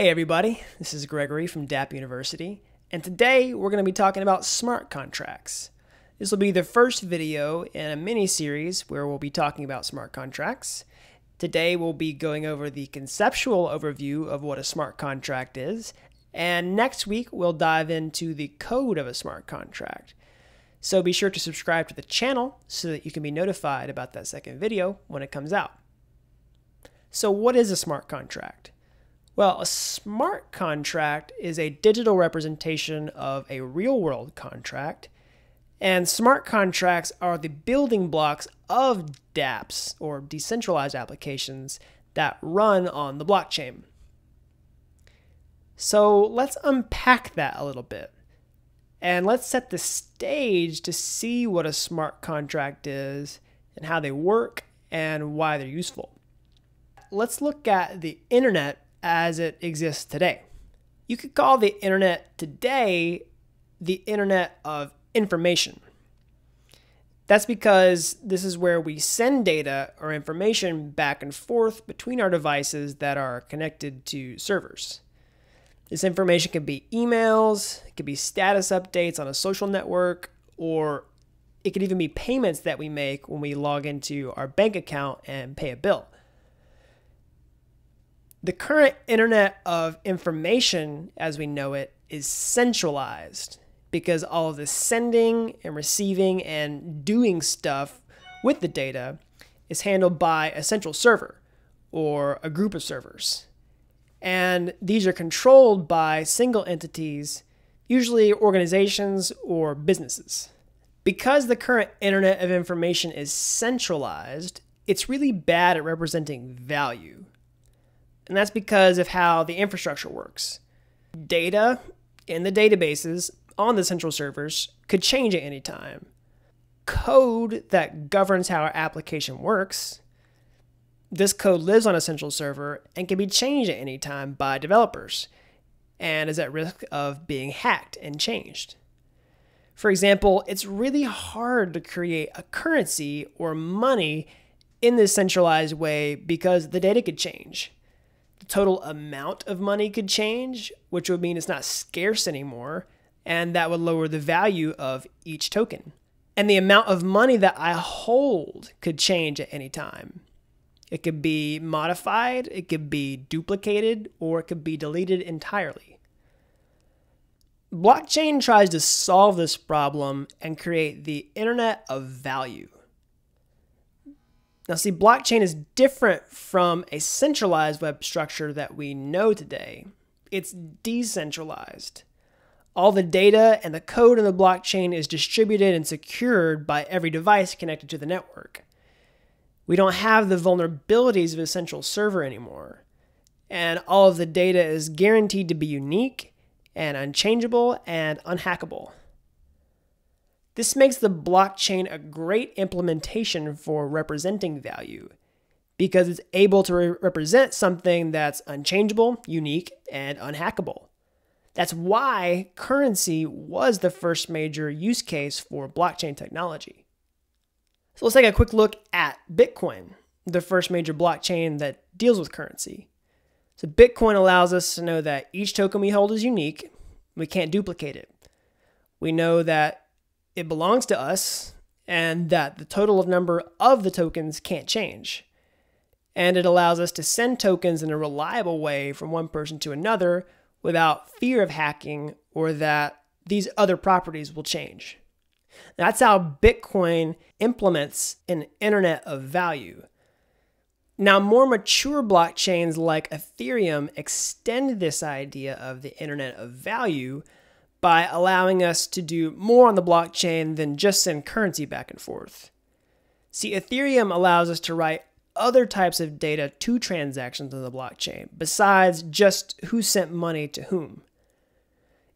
Hey everybody, this is Gregory from Dapp University, and today we're going to be talking about smart contracts. This will be the first video in a mini series where we'll be talking about smart contracts. Today we'll be going over the conceptual overview of what a smart contract is, and next week we'll dive into the code of a smart contract. So be sure to subscribe to the channel so that you can be notified about that second video when it comes out. So what is a smart contract? Well, a smart contract is a digital representation of a real world contract, and smart contracts are the building blocks of dApps or decentralized applications that run on the blockchain. So let's unpack that a little bit. And let's set the stage to see what a smart contract is and how they work and why they're useful. Let's look at the internet as it exists today. You could call the internet today the internet of information. That's because this is where we send data or information back and forth between our devices that are connected to servers. This information could be emails, it could be status updates on a social network, or it could even be payments that we make when we log into our bank account and pay a bill the current internet of information as we know it is centralized because all of the sending and receiving and doing stuff with the data is handled by a central server or a group of servers. And these are controlled by single entities, usually organizations or businesses. Because the current internet of information is centralized, it's really bad at representing value and that's because of how the infrastructure works. Data in the databases on the central servers could change at any time. Code that governs how our application works, this code lives on a central server and can be changed at any time by developers and is at risk of being hacked and changed. For example, it's really hard to create a currency or money in this centralized way because the data could change the total amount of money could change, which would mean it's not scarce anymore, and that would lower the value of each token. And the amount of money that I hold could change at any time. It could be modified, it could be duplicated, or it could be deleted entirely. Blockchain tries to solve this problem and create the Internet of Value. Now, see, blockchain is different from a centralized web structure that we know today. It's decentralized. All the data and the code in the blockchain is distributed and secured by every device connected to the network. We don't have the vulnerabilities of a central server anymore. And all of the data is guaranteed to be unique and unchangeable and unhackable. This makes the blockchain a great implementation for representing value because it's able to re represent something that's unchangeable, unique, and unhackable. That's why currency was the first major use case for blockchain technology. So let's take a quick look at Bitcoin, the first major blockchain that deals with currency. So Bitcoin allows us to know that each token we hold is unique. We can't duplicate it. We know that it belongs to us and that the total of number of the tokens can't change. And it allows us to send tokens in a reliable way from one person to another without fear of hacking or that these other properties will change. That's how Bitcoin implements an internet of value. Now, more mature blockchains like Ethereum extend this idea of the internet of value by allowing us to do more on the blockchain than just send currency back and forth. See, Ethereum allows us to write other types of data to transactions on the blockchain besides just who sent money to whom.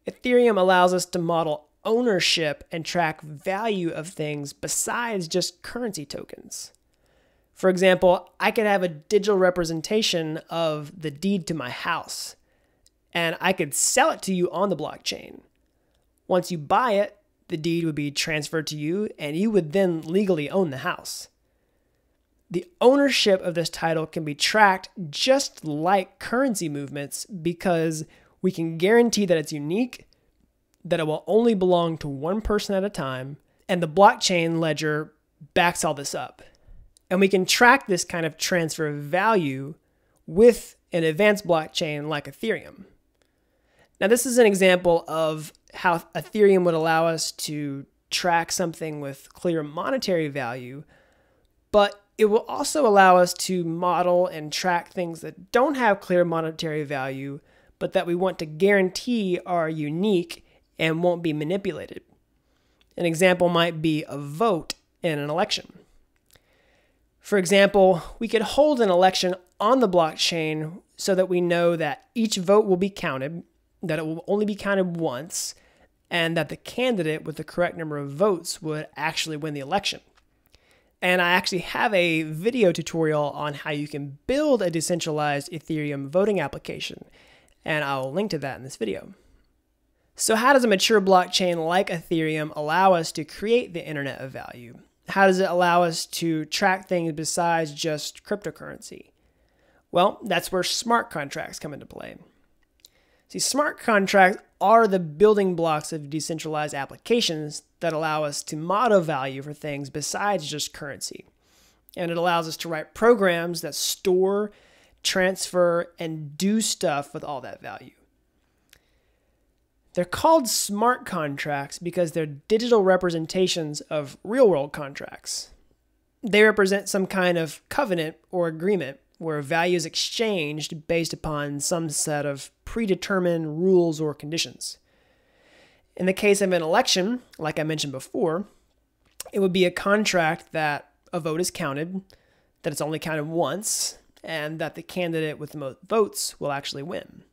Ethereum allows us to model ownership and track value of things besides just currency tokens. For example, I could have a digital representation of the deed to my house, and I could sell it to you on the blockchain. Once you buy it, the deed would be transferred to you, and you would then legally own the house. The ownership of this title can be tracked just like currency movements because we can guarantee that it's unique, that it will only belong to one person at a time, and the blockchain ledger backs all this up. And we can track this kind of transfer of value with an advanced blockchain like Ethereum. Now, this is an example of how Ethereum would allow us to track something with clear monetary value, but it will also allow us to model and track things that don't have clear monetary value, but that we want to guarantee are unique and won't be manipulated. An example might be a vote in an election. For example, we could hold an election on the blockchain so that we know that each vote will be counted, that it will only be counted once, and that the candidate with the correct number of votes would actually win the election. And I actually have a video tutorial on how you can build a decentralized Ethereum voting application, and I'll link to that in this video. So, how does a mature blockchain like Ethereum allow us to create the Internet of Value? How does it allow us to track things besides just cryptocurrency? Well, that's where smart contracts come into play. See, smart contracts are the building blocks of decentralized applications that allow us to model value for things besides just currency. And it allows us to write programs that store, transfer, and do stuff with all that value. They're called smart contracts because they're digital representations of real world contracts. They represent some kind of covenant or agreement where value is exchanged based upon some set of predetermined rules or conditions. In the case of an election, like I mentioned before, it would be a contract that a vote is counted, that it's only counted once, and that the candidate with the most votes will actually win.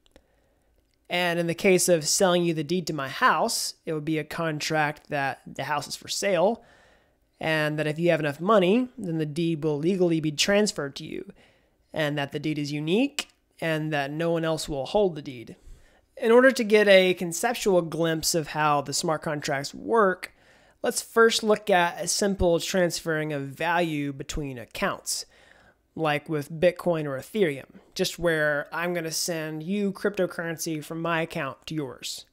And in the case of selling you the deed to my house, it would be a contract that the house is for sale, and that if you have enough money, then the deed will legally be transferred to you and that the deed is unique and that no one else will hold the deed. In order to get a conceptual glimpse of how the smart contracts work, let's first look at a simple transferring of value between accounts, like with Bitcoin or Ethereum, just where I'm going to send you cryptocurrency from my account to yours.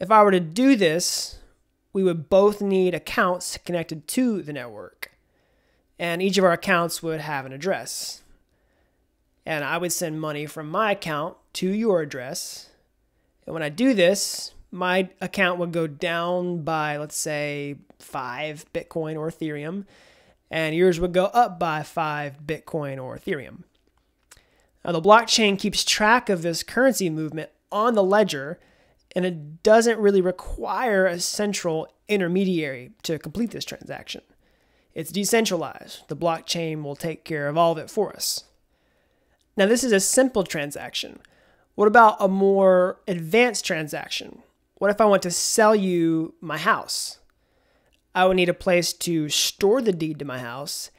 If I were to do this, we would both need accounts connected to the network, and each of our accounts would have an address and I would send money from my account to your address. And when I do this, my account would go down by, let's say, five Bitcoin or Ethereum, and yours would go up by five Bitcoin or Ethereum. Now, the blockchain keeps track of this currency movement on the ledger, and it doesn't really require a central intermediary to complete this transaction. It's decentralized. The blockchain will take care of all of it for us. Now, this is a simple transaction. What about a more advanced transaction? What if I want to sell you my house? I would need a place to store the deed to my house,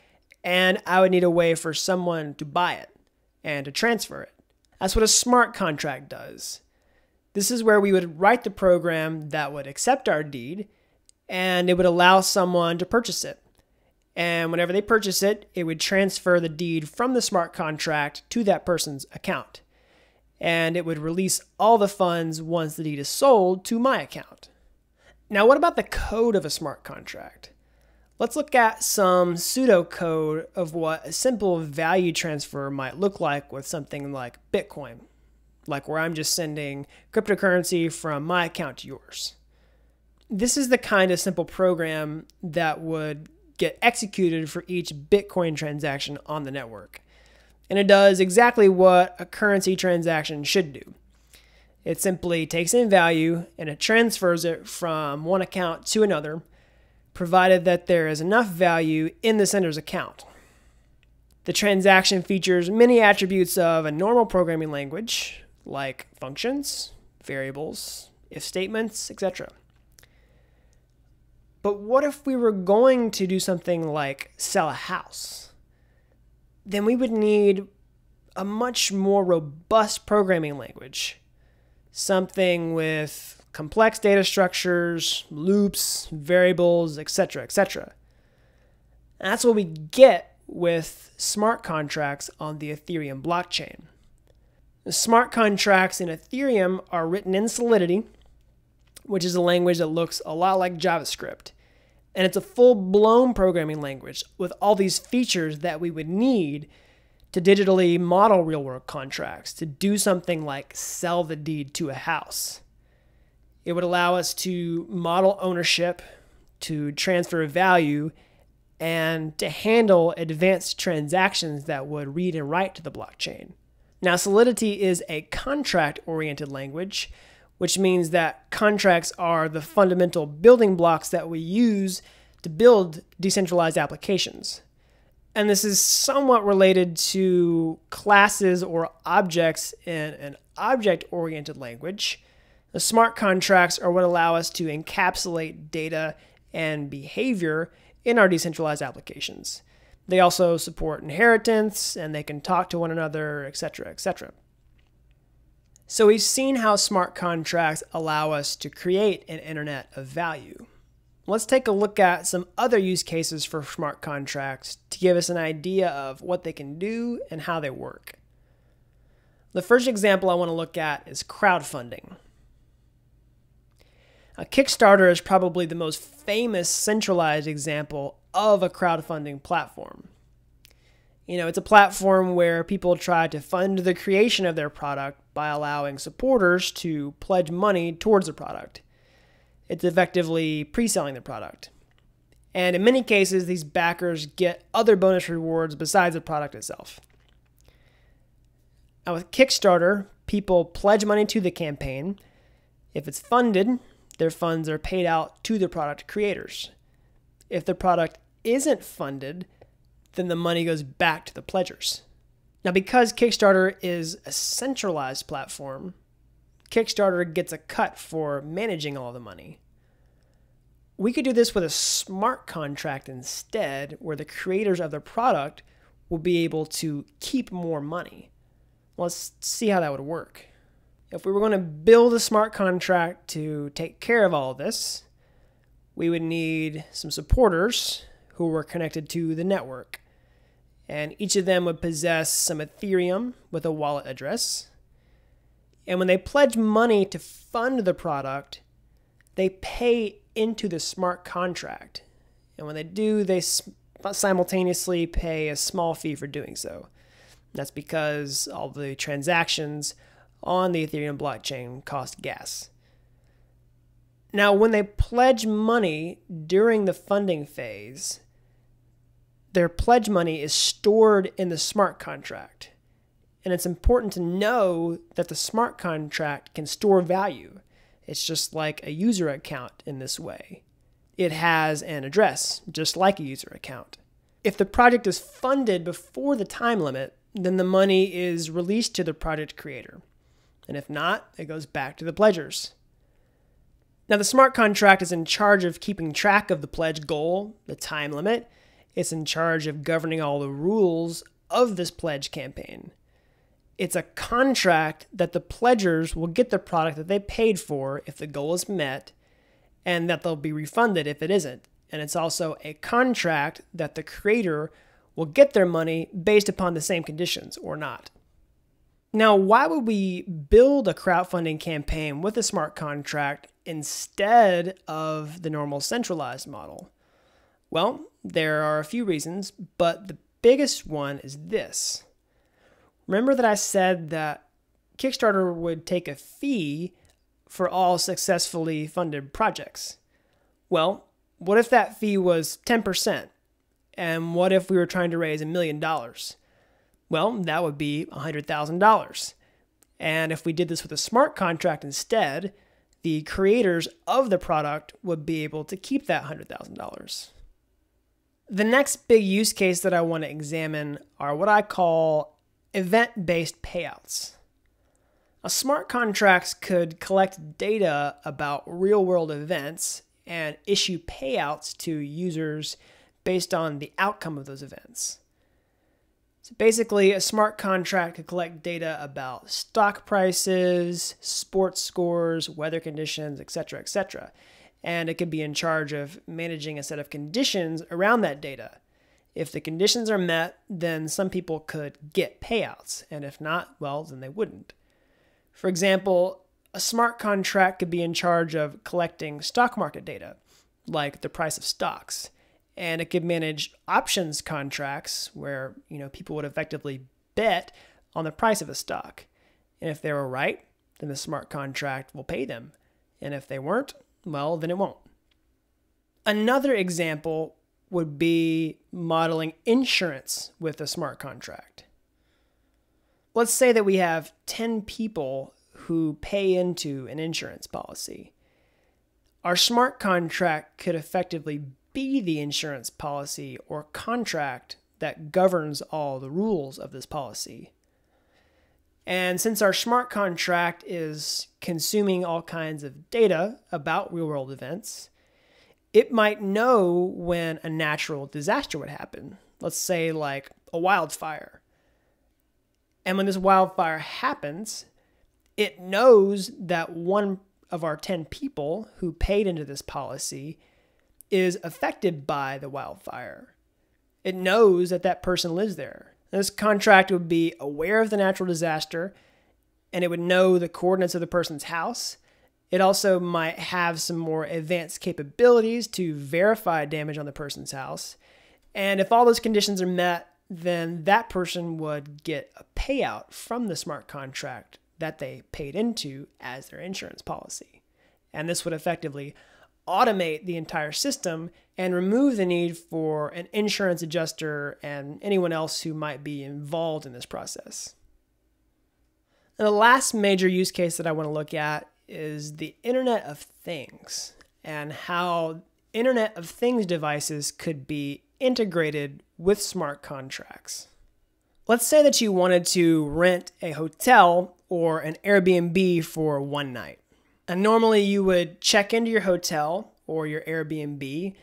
and I would need a way for someone to buy it and to transfer it. That's what a smart contract does. This is where we would write the program that would accept our deed, and it would allow someone to purchase it. And whenever they purchase it, it would transfer the deed from the smart contract to that person's account. And it would release all the funds once the deed is sold to my account. Now, what about the code of a smart contract? Let's look at some pseudocode of what a simple value transfer might look like with something like Bitcoin, like where I'm just sending cryptocurrency from my account to yours. This is the kind of simple program that would get executed for each Bitcoin transaction on the network. And it does exactly what a currency transaction should do. It simply takes in value and it transfers it from one account to another, provided that there is enough value in the sender's account. The transaction features many attributes of a normal programming language, like functions, variables, if statements, etc. But what if we were going to do something like sell a house? Then we would need a much more robust programming language. Something with complex data structures, loops, variables, etc., etc. That's what we get with smart contracts on the Ethereum blockchain. Smart contracts in Ethereum are written in Solidity, which is a language that looks a lot like JavaScript. And it's a full blown programming language with all these features that we would need to digitally model real world contracts, to do something like sell the deed to a house. It would allow us to model ownership, to transfer value, and to handle advanced transactions that would read and write to the blockchain. Now, Solidity is a contract oriented language, which means that contracts are the fundamental building blocks that we use to build decentralized applications. And this is somewhat related to classes or objects in an object oriented language. The smart contracts are what allow us to encapsulate data and behavior in our decentralized applications. They also support inheritance and they can talk to one another, etc., etc. So we've seen how smart contracts allow us to create an internet of value. Let's take a look at some other use cases for smart contracts to give us an idea of what they can do and how they work. The first example I want to look at is crowdfunding. A Kickstarter is probably the most famous centralized example of a crowdfunding platform. You know, it's a platform where people try to fund the creation of their product by allowing supporters to pledge money towards the product. It's effectively pre selling the product. And in many cases, these backers get other bonus rewards besides the product itself. Now, with Kickstarter, people pledge money to the campaign. If it's funded, their funds are paid out to the product creators. If the product isn't funded, then the money goes back to the pledgers. Now, because Kickstarter is a centralized platform, Kickstarter gets a cut for managing all the money. We could do this with a smart contract instead, where the creators of the product will be able to keep more money. Let's see how that would work. If we were going to build a smart contract to take care of all of this, we would need some supporters who were connected to the network. And each of them would possess some Ethereum with a wallet address. And when they pledge money to fund the product, they pay into the smart contract. And when they do, they simultaneously pay a small fee for doing so. That's because all the transactions on the Ethereum blockchain cost gas. Now, when they pledge money during the funding phase, their pledge money is stored in the smart contract. And it's important to know that the smart contract can store value. It's just like a user account in this way. It has an address, just like a user account. If the project is funded before the time limit, then the money is released to the project creator. And if not, it goes back to the pledgers. Now, the smart contract is in charge of keeping track of the pledge goal, the time limit. It's in charge of governing all the rules of this pledge campaign. It's a contract that the pledgers will get the product that they paid for if the goal is met, and that they'll be refunded if it isn't. And it's also a contract that the creator will get their money based upon the same conditions or not. Now, why would we build a crowdfunding campaign with a smart contract instead of the normal centralized model? Well, there are a few reasons, but the biggest one is this. Remember that I said that Kickstarter would take a fee for all successfully funded projects. Well, what if that fee was 10%? And what if we were trying to raise a million dollars? Well, that would be $100,000. And if we did this with a smart contract instead, the creators of the product would be able to keep that $100,000. The next big use case that I want to examine are what I call event based payouts. Now, smart contracts could collect data about real world events and issue payouts to users based on the outcome of those events. So basically, a smart contract could collect data about stock prices, sports scores, weather conditions, etc., etc. And it could be in charge of managing a set of conditions around that data. If the conditions are met, then some people could get payouts, and if not, well, then they wouldn't. For example, a smart contract could be in charge of collecting stock market data, like the price of stocks, and it could manage options contracts where, you know, people would effectively bet on the price of a stock. And if they were right, then the smart contract will pay them. And if they weren't, well, then it won't. Another example would be modeling insurance with a smart contract. Let's say that we have 10 people who pay into an insurance policy. Our smart contract could effectively be the insurance policy or contract that governs all the rules of this policy. And since our smart contract is consuming all kinds of data about real world events, it might know when a natural disaster would happen. Let's say, like a wildfire. And when this wildfire happens, it knows that one of our 10 people who paid into this policy is affected by the wildfire. It knows that that person lives there. This contract would be aware of the natural disaster and it would know the coordinates of the person's house. It also might have some more advanced capabilities to verify damage on the person's house. And if all those conditions are met, then that person would get a payout from the smart contract that they paid into as their insurance policy. And this would effectively automate the entire system and remove the need for an insurance adjuster and anyone else who might be involved in this process. And the last major use case that I want to look at is the Internet of Things and how Internet of Things devices could be integrated with smart contracts. Let's say that you wanted to rent a hotel or an Airbnb for one night. And normally you would check into your hotel or your Airbnb.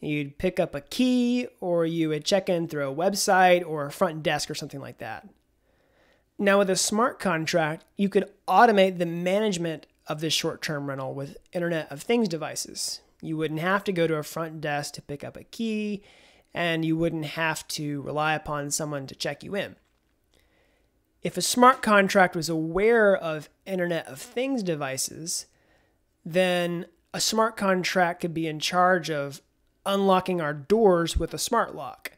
You'd pick up a key or you would check in through a website or a front desk or something like that. Now, with a smart contract, you could automate the management of this short term rental with Internet of Things devices. You wouldn't have to go to a front desk to pick up a key, and you wouldn't have to rely upon someone to check you in. If a smart contract was aware of Internet of Things devices, then a smart contract could be in charge of unlocking our doors with a smart lock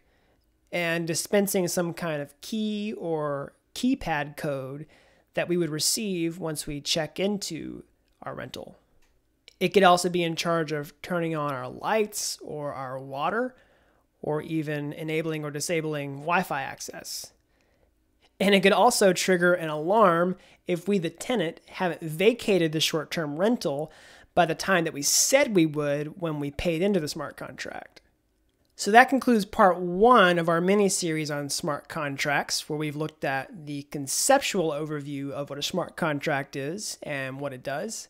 and dispensing some kind of key or keypad code that we would receive once we check into our rental. It could also be in charge of turning on our lights or our water, or even enabling or disabling Wi Fi access. And it could also trigger an alarm if we, the tenant, haven't vacated the short term rental by the time that we said we would when we paid into the smart contract. So that concludes part one of our mini series on smart contracts, where we've looked at the conceptual overview of what a smart contract is and what it does.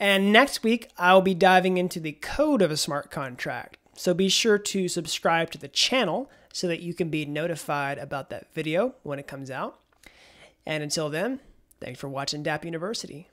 And next week, I'll be diving into the code of a smart contract. So be sure to subscribe to the channel so that you can be notified about that video when it comes out. And until then, thanks for watching Dapp University.